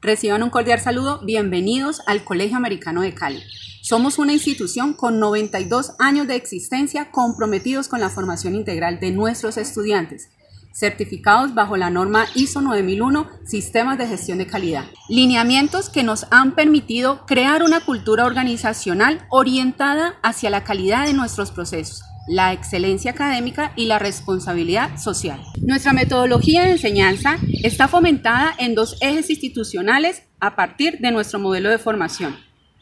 Reciban un cordial saludo, bienvenidos al Colegio Americano de Cali. Somos una institución con 92 años de existencia comprometidos con la formación integral de nuestros estudiantes, certificados bajo la norma ISO 9001, Sistemas de Gestión de Calidad. Lineamientos que nos han permitido crear una cultura organizacional orientada hacia la calidad de nuestros procesos, la excelencia académica y la responsabilidad social. Nuestra metodología de enseñanza está fomentada en dos ejes institucionales a partir de nuestro modelo de formación.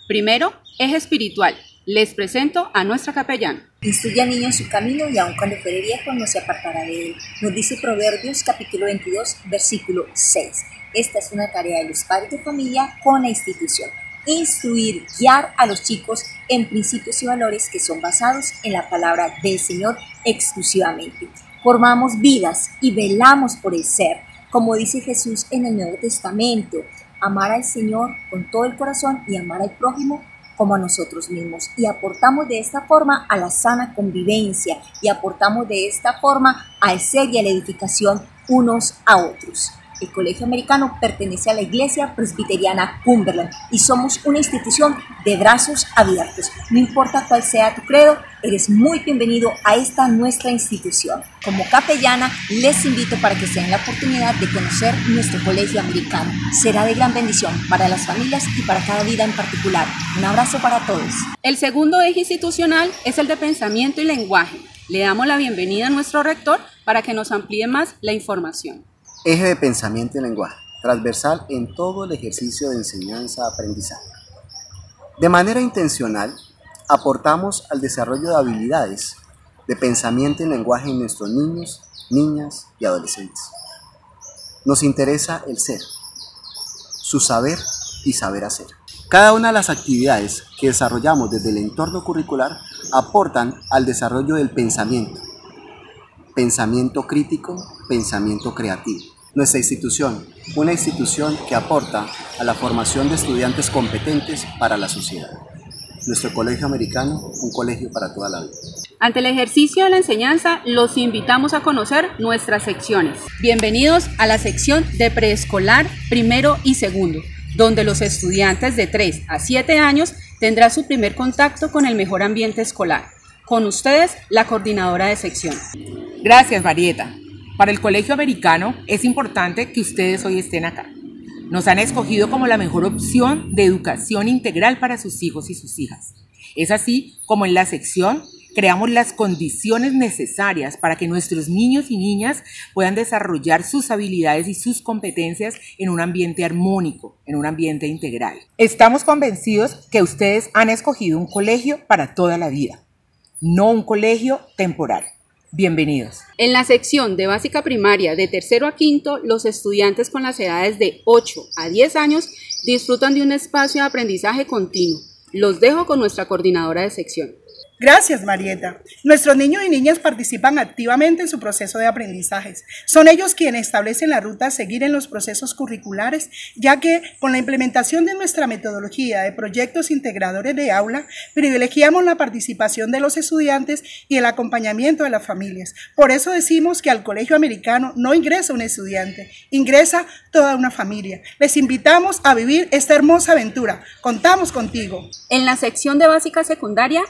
Primero, eje espiritual. Les presento a nuestra capellana. Instruye al niño en su camino y aun cuando fuere viejo no se apartará de él. Nos dice Proverbios capítulo 22, versículo 6. Esta es una tarea de los padres de familia con la institución instruir, guiar a los chicos en principios y valores que son basados en la palabra del Señor exclusivamente. Formamos vidas y velamos por el ser, como dice Jesús en el Nuevo Testamento, amar al Señor con todo el corazón y amar al prójimo como a nosotros mismos. Y aportamos de esta forma a la sana convivencia y aportamos de esta forma al ser y a la edificación unos a otros. El Colegio Americano pertenece a la Iglesia Presbiteriana Cumberland y somos una institución de brazos abiertos. No importa cuál sea tu credo, eres muy bienvenido a esta nuestra institución. Como capellana, les invito para que se den la oportunidad de conocer nuestro Colegio Americano. Será de gran bendición para las familias y para cada vida en particular. Un abrazo para todos. El segundo eje institucional es el de pensamiento y lenguaje. Le damos la bienvenida a nuestro rector para que nos amplíe más la información. Eje de pensamiento y lenguaje, transversal en todo el ejercicio de enseñanza-aprendizaje. De manera intencional, aportamos al desarrollo de habilidades de pensamiento y lenguaje en nuestros niños, niñas y adolescentes. Nos interesa el ser, su saber y saber hacer. Cada una de las actividades que desarrollamos desde el entorno curricular aportan al desarrollo del pensamiento, pensamiento crítico, pensamiento creativo nuestra institución, una institución que aporta a la formación de estudiantes competentes para la sociedad. Nuestro colegio americano, un colegio para toda la vida. Ante el ejercicio de la enseñanza, los invitamos a conocer nuestras secciones. Bienvenidos a la sección de preescolar, primero y segundo, donde los estudiantes de 3 a 7 años tendrán su primer contacto con el mejor ambiente escolar. Con ustedes, la coordinadora de sección. Gracias, Marieta. Para el Colegio Americano es importante que ustedes hoy estén acá. Nos han escogido como la mejor opción de educación integral para sus hijos y sus hijas. Es así como en la sección creamos las condiciones necesarias para que nuestros niños y niñas puedan desarrollar sus habilidades y sus competencias en un ambiente armónico, en un ambiente integral. Estamos convencidos que ustedes han escogido un colegio para toda la vida, no un colegio temporal. Bienvenidos. En la sección de básica primaria de tercero a quinto, los estudiantes con las edades de 8 a 10 años disfrutan de un espacio de aprendizaje continuo. Los dejo con nuestra coordinadora de sección. Gracias, Marieta. Nuestros niños y niñas participan activamente en su proceso de aprendizajes. Son ellos quienes establecen la ruta a seguir en los procesos curriculares, ya que con la implementación de nuestra metodología de proyectos integradores de aula, privilegiamos la participación de los estudiantes y el acompañamiento de las familias. Por eso decimos que al colegio americano no ingresa un estudiante, ingresa toda una familia. Les invitamos a vivir esta hermosa aventura. Contamos contigo. En la sección de básica secundaria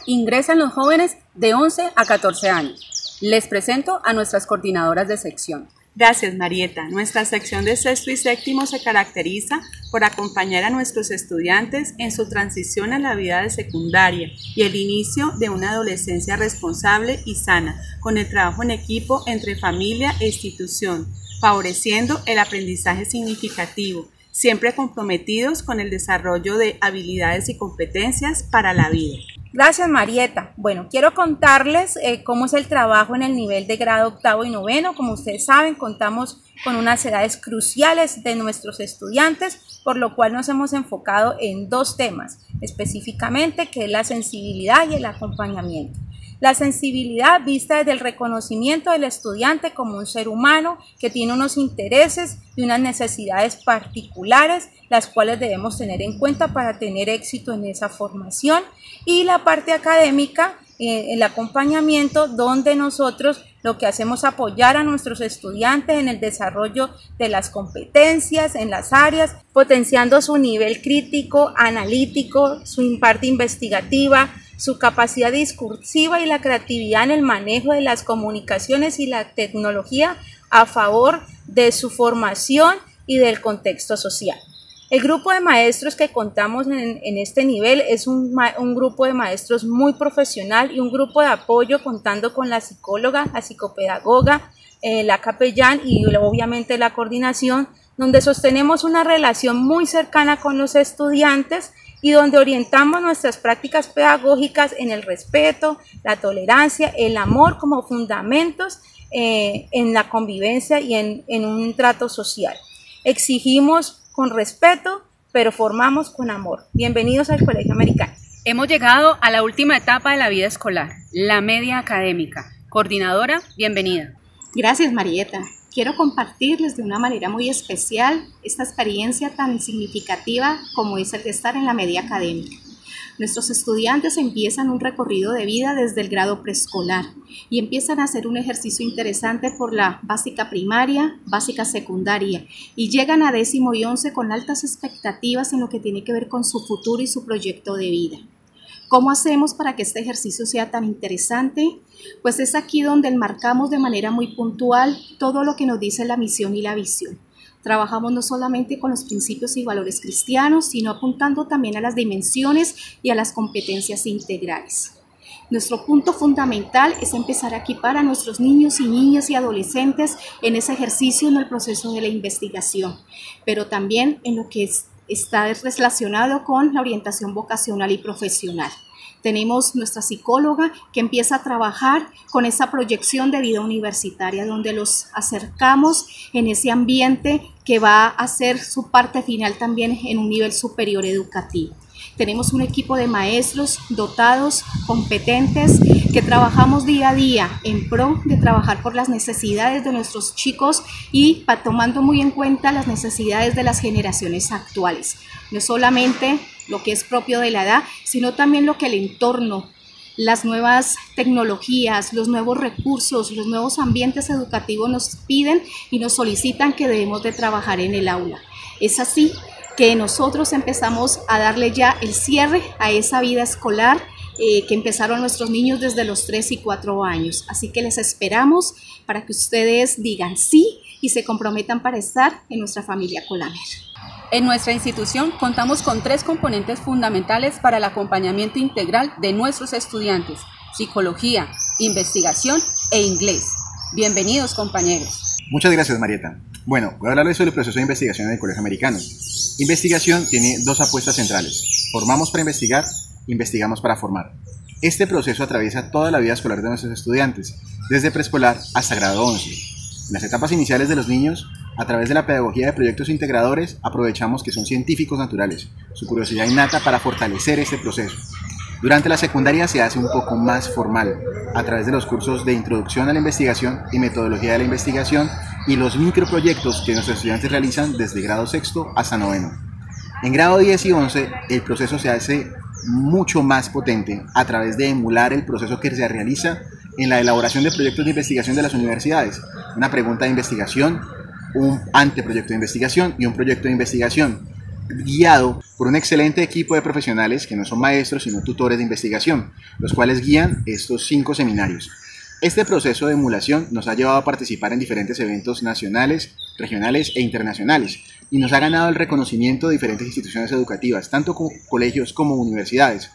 los jóvenes de 11 a 14 años. Les presento a nuestras coordinadoras de sección. Gracias, Marieta. Nuestra sección de sexto y séptimo se caracteriza por acompañar a nuestros estudiantes en su transición a la vida de secundaria y el inicio de una adolescencia responsable y sana, con el trabajo en equipo entre familia e institución, favoreciendo el aprendizaje significativo, siempre comprometidos con el desarrollo de habilidades y competencias para la vida. Gracias, Marieta. Bueno, quiero contarles eh, cómo es el trabajo en el nivel de grado octavo y noveno. Como ustedes saben, contamos con unas edades cruciales de nuestros estudiantes, por lo cual nos hemos enfocado en dos temas específicamente, que es la sensibilidad y el acompañamiento. La sensibilidad vista desde el reconocimiento del estudiante como un ser humano que tiene unos intereses y unas necesidades particulares, las cuales debemos tener en cuenta para tener éxito en esa formación. Y la parte académica, eh, el acompañamiento, donde nosotros Lo que hacemos es apoyar a nuestros estudiantes en el desarrollo de las competencias en las áreas, potenciando su nivel crítico, analítico, su parte investigativa, su capacidad discursiva y la creatividad en el manejo de las comunicaciones y la tecnología a favor de su formación y del contexto social. El grupo de maestros que contamos en, este nivel es un, grupo de maestros muy profesional y un grupo de apoyo contando con la psicóloga, la psicopedagoga, eh, la capellán y obviamente la coordinación, donde sostenemos una relación muy cercana con los estudiantes y donde orientamos nuestras prácticas pedagógicas en el respeto, la tolerancia, el amor como fundamentos eh, en la convivencia y en, en un trato social. Exigimos con respeto, pero formamos con amor. Bienvenidos al Colegio Americano. Hemos llegado a la última etapa de la vida escolar, la media académica. Coordinadora, bienvenida. Gracias, Marieta. Quiero compartirles de una manera muy especial esta experiencia tan significativa como es el de estar en la media académica. Nuestros estudiantes empiezan un recorrido de vida desde el grado preescolar y empiezan a hacer un ejercicio interesante por la básica primaria, básica secundaria y llegan a décimo y once con altas expectativas en lo que tiene que ver con su futuro y su proyecto de vida. ¿Cómo hacemos para que este ejercicio sea tan interesante? Pues es aquí donde enmarcamos de manera muy puntual todo lo que nos dice la misión y la visión. Trabajamos no solamente con los principios y valores cristianos, sino apuntando también a las dimensiones y a las competencias integrales. Nuestro punto fundamental es empezar a equipar a nuestros niños y niñas y adolescentes en ese ejercicio en el proceso de la investigación, pero también en lo que está relacionado con la orientación vocacional y profesional. Tenemos nuestra psicóloga que empieza a trabajar con esa proyección de vida universitaria, donde los acercamos en ese ambiente que va a ser su parte final también en un nivel superior educativo. Tenemos un equipo de maestros dotados, competentes, que trabajamos día a día en pro de trabajar por las necesidades de nuestros chicos y tomando muy en cuenta las necesidades de las generaciones actuales. No solamente lo que es propio de la edad, sino también lo que el entorno, las nuevas tecnologías, los nuevos recursos, los nuevos ambientes educativos nos piden y nos solicitan que debemos de trabajar en el aula. Es así que nosotros empezamos a darle ya el cierre a esa vida escolar eh, que empezaron nuestros niños desde los 3 y 4 años. Así que les esperamos para que ustedes digan sí y se comprometan para estar en nuestra familia Colamer. En nuestra institución contamos con tres componentes fundamentales para el acompañamiento integral de nuestros estudiantes, psicología, investigación e inglés. Bienvenidos compañeros. Muchas gracias Marieta. Bueno, voy a hablarles sobre el proceso de investigación en el Colegio Americano. Investigación tiene dos apuestas centrales. Formamos para investigar, investigamos para formar. Este proceso atraviesa toda la vida escolar de nuestros estudiantes, desde preescolar hasta grado 11. En las etapas iniciales de los niños, a través de la pedagogía de proyectos integradores, aprovechamos que son científicos naturales, su curiosidad innata para fortalecer este proceso. Durante la secundaria se hace un poco más formal, a través de los cursos de introducción a la investigación y metodología de la investigación y los microproyectos que nuestros estudiantes realizan desde grado sexto hasta noveno. En grado 10 y 11 el proceso se hace mucho más potente a través de emular el proceso que se realiza en la elaboración de proyectos de investigación de las universidades. Una pregunta de investigación un anteproyecto de investigación y un proyecto de investigación guiado por un excelente equipo de profesionales que no son maestros sino tutores de investigación, los cuales guían estos cinco seminarios. Este proceso de emulación nos ha llevado a participar en diferentes eventos nacionales, regionales e internacionales y nos ha ganado el reconocimiento de diferentes instituciones educativas, tanto colegios como universidades.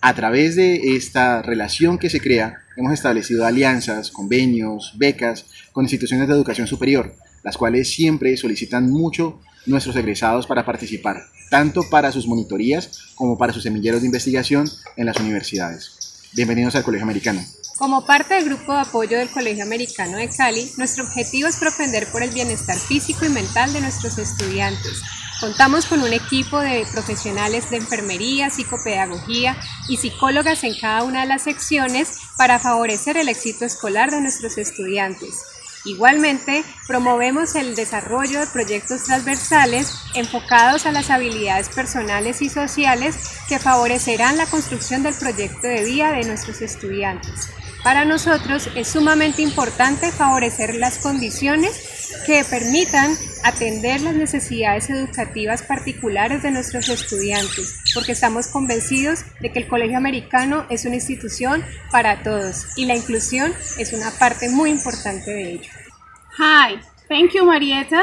A través de esta relación que se crea, hemos establecido alianzas, convenios, becas con instituciones de educación superior, las cuales siempre solicitan mucho nuestros egresados para participar, tanto para sus monitorías como para sus semilleros de investigación en las universidades. Bienvenidos al Colegio Americano. Como parte del grupo de apoyo del Colegio Americano de Cali, nuestro objetivo es propender por el bienestar físico y mental de nuestros estudiantes. Contamos con un equipo de profesionales de enfermería, psicopedagogía y psicólogas en cada una de las secciones para favorecer el éxito escolar de nuestros estudiantes. Igualmente, promovemos el desarrollo de proyectos transversales enfocados a las habilidades personales y sociales que favorecerán la construcción del proyecto de vida de nuestros estudiantes. Para nosotros es sumamente importante favorecer las condiciones que permitan atender las necesidades educativas particulares de nuestros estudiantes, porque estamos convencidos de que el Colegio Americano es una institución para todos y la inclusión es una parte muy importante de ello. Hi, thank you Marietta.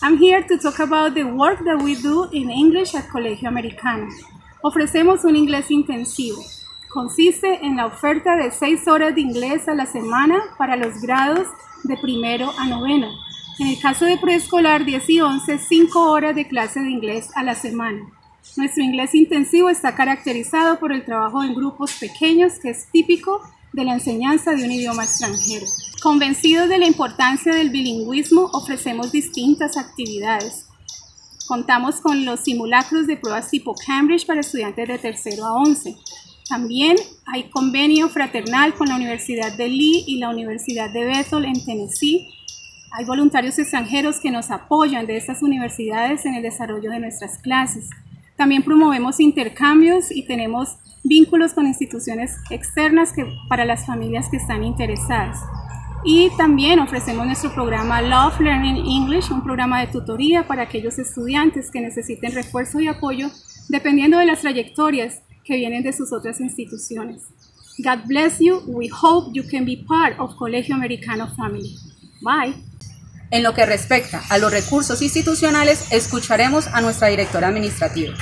I'm here to talk about the work that we do in English at Colegio Americano. Ofrecemos un inglés intensivo. Consiste en la oferta de 6 horas de inglés a la semana para los grados de primero a noveno. En el caso de preescolar 10 y 11, 5 horas de clase de inglés a la semana. Nuestro inglés intensivo está caracterizado por el trabajo en grupos pequeños, que es típico de la enseñanza de un idioma extranjero. Convencidos de la importancia del bilingüismo, ofrecemos distintas actividades. Contamos con los simulacros de pruebas tipo Cambridge para estudiantes de tercero a 11. También hay convenio fraternal con la Universidad de Lee y la Universidad de Bethel en Tennessee. Hay voluntarios extranjeros que nos apoyan de estas universidades en el desarrollo de nuestras clases. También promovemos intercambios y tenemos vínculos con instituciones externas para las familias que están interesadas. Y también ofrecemos nuestro programa Love Learning English, un programa de tutoría para aquellos estudiantes que necesiten refuerzo y apoyo dependiendo de las trayectorias que vienen de sus otras instituciones. God bless you. We hope you can be part of Colegio Americano Family. Bye. En lo que respecta a los recursos institucionales, escucharemos a nuestra directora administrativa.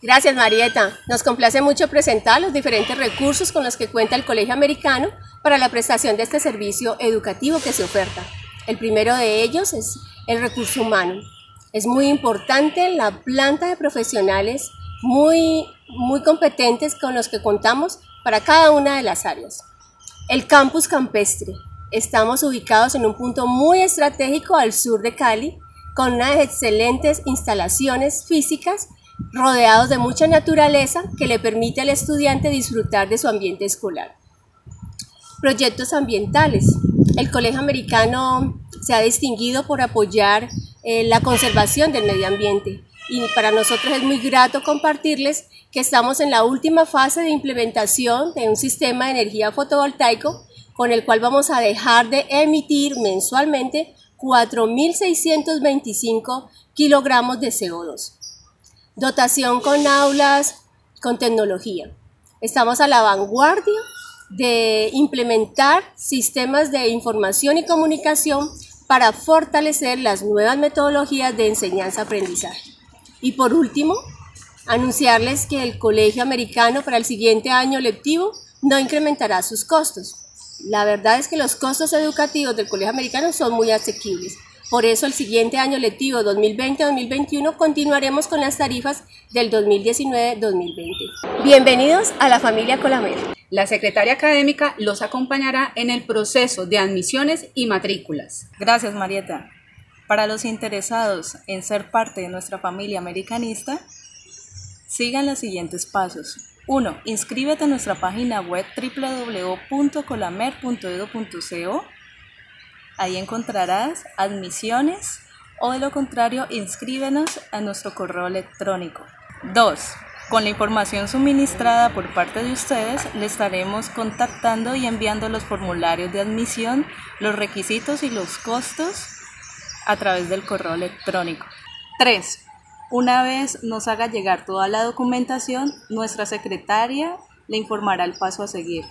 Gracias Marieta. Nos complace mucho presentar los diferentes recursos con los que cuenta el Colegio Americano para la prestación de este servicio educativo que se oferta. El primero de ellos es el recurso humano. Es muy importante la planta de profesionales muy, muy competentes con los que contamos para cada una de las áreas. El campus campestre. Estamos ubicados en un punto muy estratégico al sur de Cali, con unas excelentes instalaciones físicas rodeados de mucha naturaleza que le permite al estudiante disfrutar de su ambiente escolar. Proyectos ambientales. El Colegio Americano se ha distinguido por apoyar eh, la conservación del medio ambiente y para nosotros es muy grato compartirles que estamos en la última fase de implementación de un sistema de energía fotovoltaico con el cual vamos a dejar de emitir mensualmente 4.625 kilogramos de CO2. Dotación con aulas con tecnología. Estamos a la vanguardia de implementar sistemas de información y comunicación para fortalecer las nuevas metodologías de enseñanza-aprendizaje. Y por último, anunciarles que el Colegio Americano para el siguiente año lectivo no incrementará sus costos. La verdad es que los costos educativos del Colegio Americano son muy asequibles. Por eso el siguiente año lectivo 2020-2021 continuaremos con las tarifas del 2019-2020. Bienvenidos a la familia Colamer. La secretaria académica los acompañará en el proceso de admisiones y matrículas. Gracias, Marieta. Para los interesados en ser parte de nuestra familia americanista, sigan los siguientes pasos. 1. Inscríbete a nuestra página web www.colamer.edu.co Ahí encontrarás admisiones o de lo contrario inscríbenos a nuestro correo electrónico. 2. Con la información suministrada por parte de ustedes, le estaremos contactando y enviando los formularios de admisión, los requisitos y los costos a través del correo electrónico. 3. Una vez nos haga llegar toda la documentación, nuestra secretaria le informará el paso a seguir.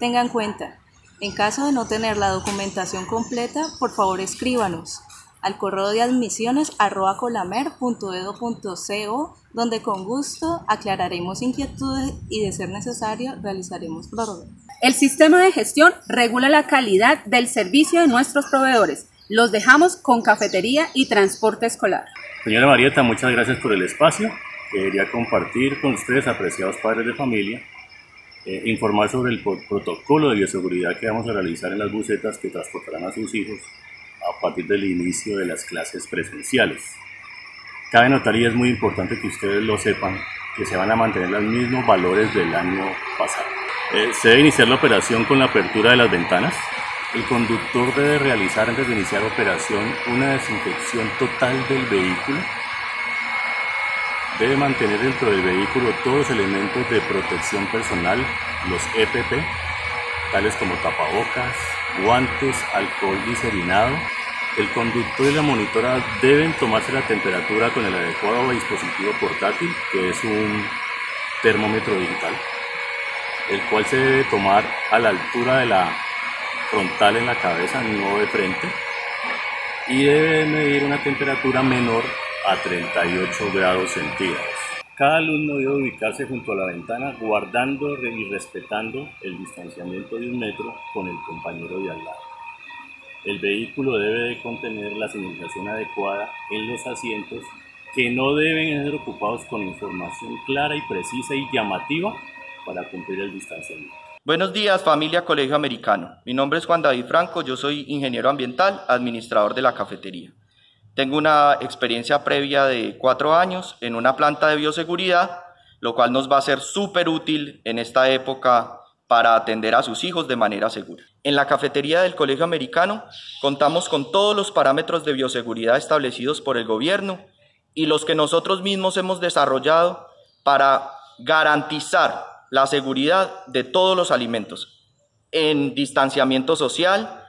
Tengan en cuenta, en caso de no tener la documentación completa, por favor escríbanos al correo de admisiones colamer.edo.co, donde con gusto aclararemos inquietudes y de ser necesario realizaremos prórroga. El sistema de gestión regula la calidad del servicio de nuestros proveedores. Los dejamos con cafetería y transporte escolar. Señora Marieta, muchas gracias por el espacio. Quería compartir con ustedes, apreciados padres de familia, eh, informar sobre el protocolo de bioseguridad que vamos a realizar en las bucetas que transportarán a sus hijos a partir del inicio de las clases presenciales. Cabe notar y es muy importante que ustedes lo sepan que se van a mantener los mismos valores del año pasado. Eh, se debe iniciar la operación con la apertura de las ventanas. El conductor debe realizar antes de iniciar operación una desinfección total del vehículo debe mantener dentro del vehículo todos los elementos de protección personal, los EPP, tales como tapabocas, guantes, alcohol diserinado. El conductor y la monitora deben tomarse la temperatura con el adecuado dispositivo portátil, que es un termómetro digital, el cual se debe tomar a la altura de la frontal en la cabeza, no de frente, y debe medir una temperatura menor a 38 grados centígrados. Cada alumno debe ubicarse junto a la ventana guardando y respetando el distanciamiento de un metro con el compañero de al lado. El vehículo debe de contener la señalización adecuada en los asientos que no deben ser ocupados con información clara y precisa y llamativa para cumplir el distanciamiento. Buenos días familia Colegio Americano. Mi nombre es Juan David Franco, yo soy ingeniero ambiental, administrador de la cafetería. Tengo una experiencia previa de cuatro años en una planta de bioseguridad, lo cual nos va a ser súper útil en esta época para atender a sus hijos de manera segura. En la cafetería del Colegio Americano contamos con todos los parámetros de bioseguridad establecidos por el gobierno y los que nosotros mismos hemos desarrollado para garantizar la seguridad de todos los alimentos en distanciamiento social,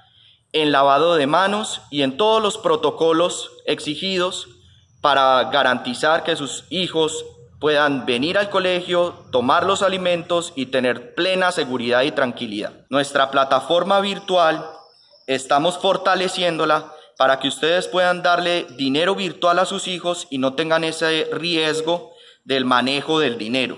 en lavado de manos y en todos los protocolos exigidos para garantizar que sus hijos puedan venir al colegio, tomar los alimentos y tener plena seguridad y tranquilidad. Nuestra plataforma virtual estamos fortaleciéndola para que ustedes puedan darle dinero virtual a sus hijos y no tengan ese riesgo del manejo del dinero.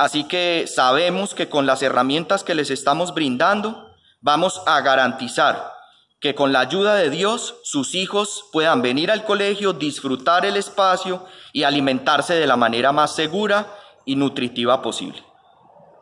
Así que sabemos que con las herramientas que les estamos brindando vamos a garantizar que con la ayuda de Dios sus hijos puedan venir al colegio, disfrutar el espacio y alimentarse de la manera más segura y nutritiva posible.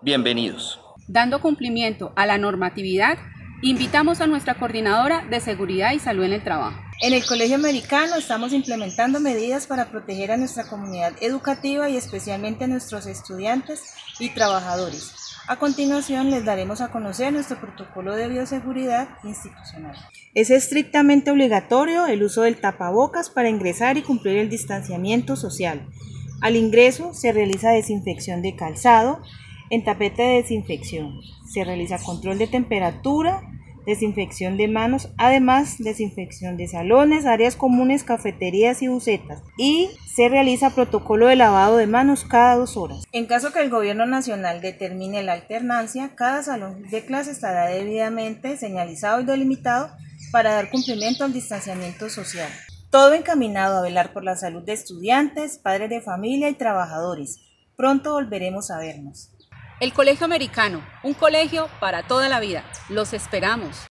Bienvenidos. Dando cumplimiento a la normatividad, invitamos a nuestra coordinadora de seguridad y salud en el trabajo. En el Colegio Americano estamos implementando medidas para proteger a nuestra comunidad educativa y especialmente a nuestros estudiantes y trabajadores a continuación les daremos a conocer nuestro protocolo de bioseguridad institucional. Es estrictamente obligatorio el uso del tapabocas para ingresar y cumplir el distanciamiento social. Al ingreso se realiza desinfección de calzado en tapete de desinfección. Se realiza control de temperatura, desinfección de manos, además desinfección de salones, áreas comunes, cafeterías y bucetas. Y se realiza protocolo de lavado de manos cada dos horas. En caso que el gobierno nacional determine la alternancia, cada salón de clase estará debidamente señalizado y delimitado para dar cumplimiento al distanciamiento social. Todo encaminado a velar por la salud de estudiantes, padres de familia y trabajadores. Pronto volveremos a vernos. El Colegio Americano, un colegio para toda la vida. Los esperamos.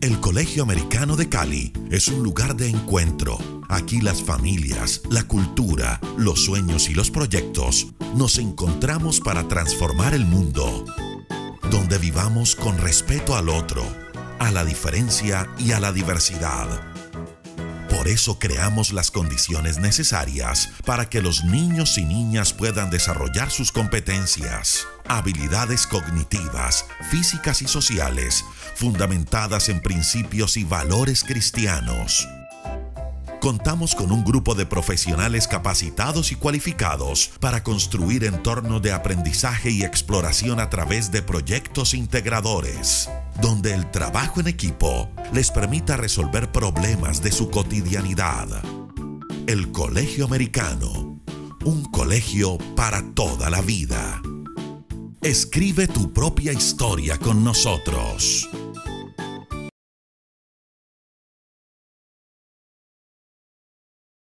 El Colegio Americano de Cali es un lugar de encuentro. Aquí las familias, la cultura, los sueños y los proyectos nos encontramos para transformar el mundo, donde vivamos con respeto al otro, a la diferencia y a la diversidad por eso creamos las condiciones necesarias para que los niños y niñas puedan desarrollar sus competencias, habilidades cognitivas, físicas y sociales, fundamentadas en principios y valores cristianos. Contamos con un grupo de profesionales capacitados y cualificados para construir entornos de aprendizaje y exploración a través de proyectos integradores, donde el trabajo en equipo les permita resolver problemas de su cotidianidad. El Colegio Americano, un colegio para toda la vida. Escribe tu propia historia con nosotros.